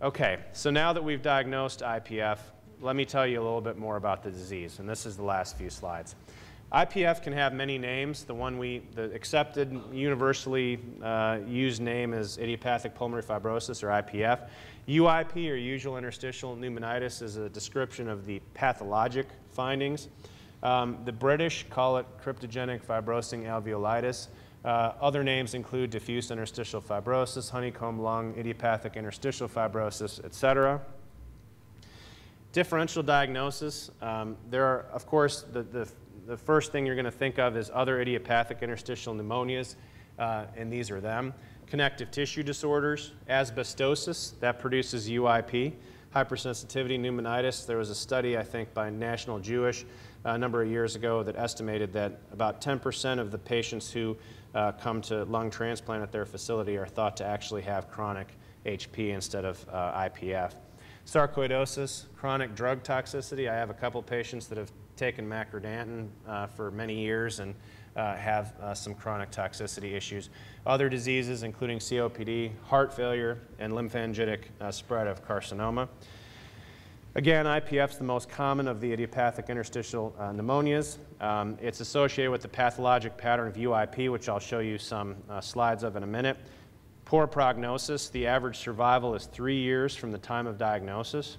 Okay, so now that we've diagnosed IPF, let me tell you a little bit more about the disease, and this is the last few slides. IPF can have many names. The one we, the accepted, universally uh, used name is idiopathic pulmonary fibrosis, or IPF. UIP, or usual interstitial pneumonitis, is a description of the pathologic findings. Um, the British call it cryptogenic fibrosing alveolitis. Uh, other names include diffuse interstitial fibrosis, honeycomb lung, idiopathic interstitial fibrosis, etc. Differential diagnosis. Um, there are, of course, the, the, the first thing you're going to think of is other idiopathic interstitial pneumonias, uh, and these are them. Connective tissue disorders, asbestosis, that produces UIP. Hypersensitivity pneumonitis, there was a study, I think, by National Jewish uh, a number of years ago that estimated that about 10% of the patients who uh, come to lung transplant at their facility are thought to actually have chronic HP instead of uh, IPF. Sarcoidosis, chronic drug toxicity. I have a couple patients that have taken macrodantin uh, for many years and uh, have uh, some chronic toxicity issues. Other diseases, including COPD, heart failure, and lymphangitic uh, spread of carcinoma. Again, IPF is the most common of the idiopathic interstitial uh, pneumonias. Um, it's associated with the pathologic pattern of UIP, which I'll show you some uh, slides of in a minute. Poor prognosis. The average survival is three years from the time of diagnosis.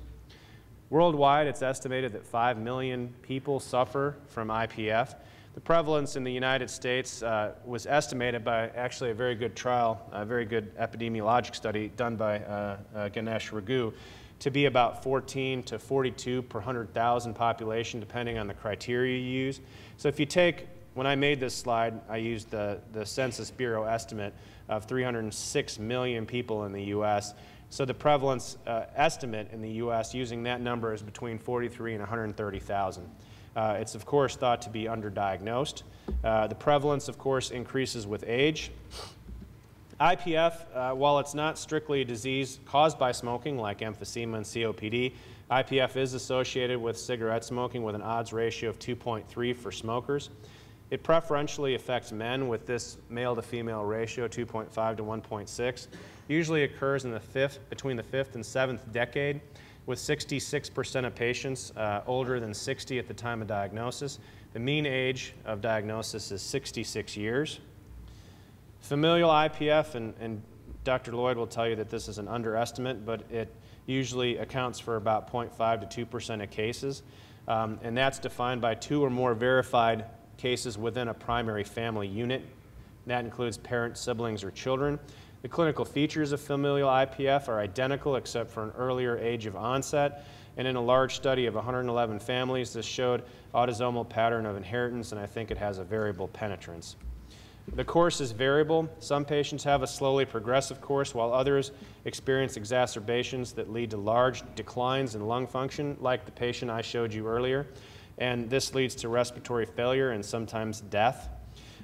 Worldwide, it's estimated that 5 million people suffer from IPF. The prevalence in the United States uh, was estimated by actually a very good trial, a very good epidemiologic study done by uh, uh, Ganesh Raghu to be about 14 to 42 per 100,000 population, depending on the criteria you use. So if you take, when I made this slide, I used the, the Census Bureau estimate of 306 million people in the U.S. So the prevalence uh, estimate in the U.S. using that number is between 43 and 130,000. Uh, it's of course thought to be underdiagnosed. Uh, the prevalence of course increases with age. IPF, uh, while it's not strictly a disease caused by smoking like emphysema and COPD, IPF is associated with cigarette smoking with an odds ratio of 2.3 for smokers. It preferentially affects men with this male to female ratio, 2.5 to 1.6. Usually occurs in the fifth, between the fifth and seventh decade, with 66% of patients uh, older than 60 at the time of diagnosis. The mean age of diagnosis is 66 years. Familial IPF, and, and Dr. Lloyd will tell you that this is an underestimate, but it usually accounts for about 0.5 to 2% of cases. Um, and that's defined by two or more verified cases within a primary family unit. That includes parents, siblings, or children. The clinical features of familial IPF are identical except for an earlier age of onset. And in a large study of 111 families, this showed autosomal pattern of inheritance, and I think it has a variable penetrance. The course is variable. Some patients have a slowly progressive course, while others experience exacerbations that lead to large declines in lung function, like the patient I showed you earlier. And this leads to respiratory failure and sometimes death.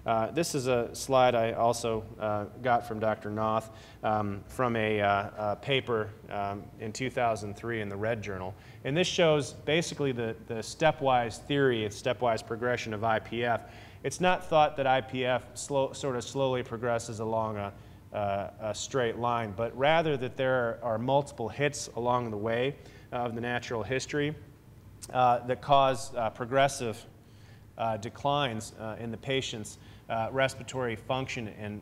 Uh, this is a slide I also uh, got from Dr. Noth um, from a, uh, a paper um, in 2003 in the Red Journal. And this shows basically the, the stepwise theory, and stepwise progression of IPF. It's not thought that IPF slow, sort of slowly progresses along a, uh, a, straight line, but rather that there are, multiple hits along the way of the natural history uh, that cause uh, progressive uh, declines uh, in the patient's uh, respiratory function and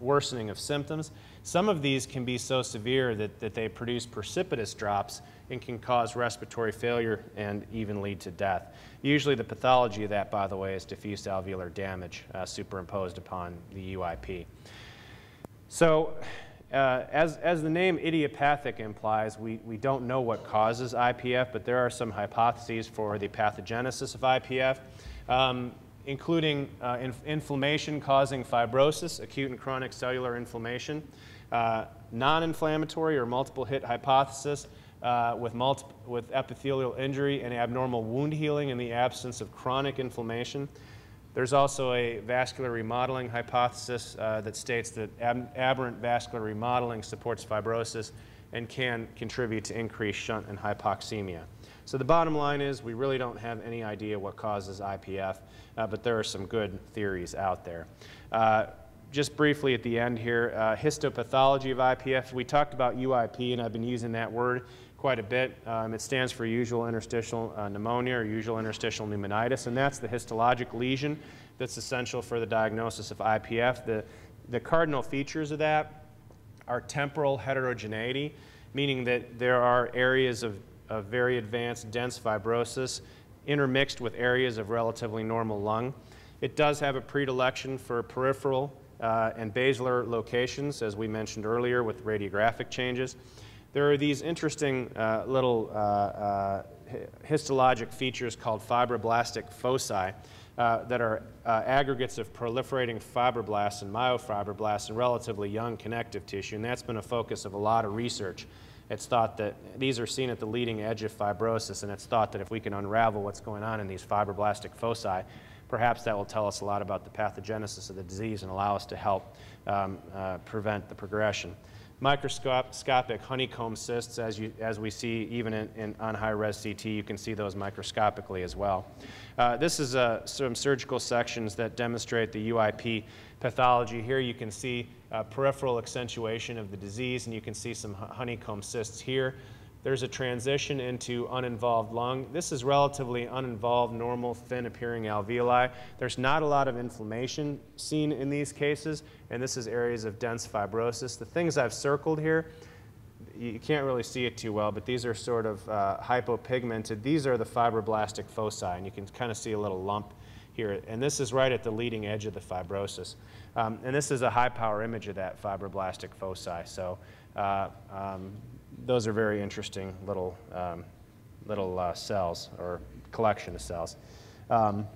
worsening of symptoms. Some of these can be so severe that, that they produce precipitous drops and can cause respiratory failure and even lead to death. Usually the pathology of that, by the way, is diffuse alveolar damage uh, superimposed upon the UIP. So uh, as, as the name idiopathic implies, we, we don't know what causes IPF, but there are some hypotheses for the pathogenesis of IPF, um, including uh, inf inflammation causing fibrosis, acute and chronic cellular inflammation, uh, non-inflammatory or multiple hit hypothesis, uh, with, with epithelial injury and abnormal wound healing in the absence of chronic inflammation. There's also a vascular remodeling hypothesis uh, that states that ab aberrant vascular remodeling supports fibrosis and can contribute to increased shunt and hypoxemia. So the bottom line is we really don't have any idea what causes IPF, uh, but there are some good theories out there. Uh, just briefly at the end here, uh, histopathology of IPF. We talked about UIP, and I've been using that word quite a bit. Um, it stands for usual interstitial uh, pneumonia or usual interstitial pneumonitis, and that's the histologic lesion that's essential for the diagnosis of IPF. The, the cardinal features of that are temporal heterogeneity, meaning that there are areas of, of very advanced dense fibrosis intermixed with areas of relatively normal lung. It does have a predilection for peripheral uh, and basilar locations, as we mentioned earlier, with radiographic changes. There are these interesting uh, little uh, uh histologic features called fibroblastic foci uh, that are uh, aggregates of proliferating fibroblasts and myofibroblasts in relatively young connective tissue, and that's been a focus of a lot of research. It's thought that these are seen at the leading edge of fibrosis, and it's thought that if we can unravel what's going on in these fibroblastic foci, perhaps that will tell us a lot about the pathogenesis of the disease and allow us to help um, uh, prevent the progression. Microscopic honeycomb cysts, as, you, as we see even in, in on high-res CT, you can see those microscopically as well. Uh, this is uh, some surgical sections that demonstrate the UIP pathology. Here you can see uh, peripheral accentuation of the disease, and you can see some honeycomb cysts here. There's a transition into uninvolved lung. This is relatively uninvolved, normal, thin appearing alveoli. There's not a lot of inflammation seen in these cases, and this is areas of dense fibrosis. The things I've circled here, you can't really see it too well, but these are sort of uh, hypopigmented. These are the fibroblastic foci, and you can kind of see a little lump here. And this is right at the leading edge of the fibrosis. Um, and this is a high power image of that fibroblastic foci. So uh, um, those are very interesting little, um, little uh, cells or collection of cells. Um,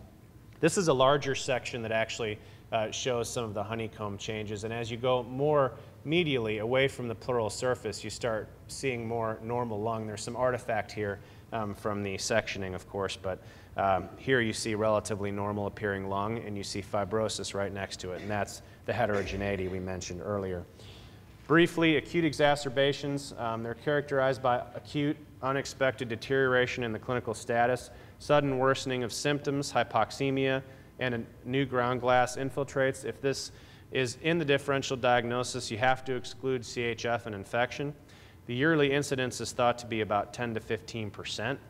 this is a larger section that actually uh, shows some of the honeycomb changes. And as you go more medially away from the pleural surface, you start seeing more normal lung. There's some artifact here um, from the sectioning, of course, but um, here you see relatively normal appearing lung and you see fibrosis right next to it, and that's the heterogeneity we mentioned earlier. Briefly, acute exacerbations, um, they're characterized by acute, unexpected deterioration in the clinical status, sudden worsening of symptoms, hypoxemia, and a new ground glass infiltrates. If this is in the differential diagnosis, you have to exclude CHF and infection. The yearly incidence is thought to be about 10 to 15 percent.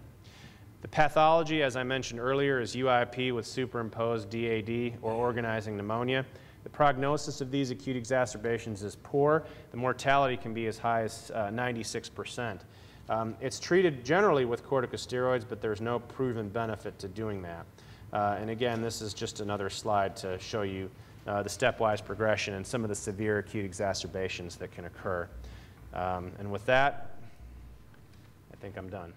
The pathology, as I mentioned earlier, is UIP with superimposed DAD or organizing pneumonia. The prognosis of these acute exacerbations is poor. The mortality can be as high as uh, 96%. Um, it's treated generally with corticosteroids, but there's no proven benefit to doing that. Uh, and again, this is just another slide to show you uh, the stepwise progression and some of the severe acute exacerbations that can occur. Um, and with that, I think I'm done.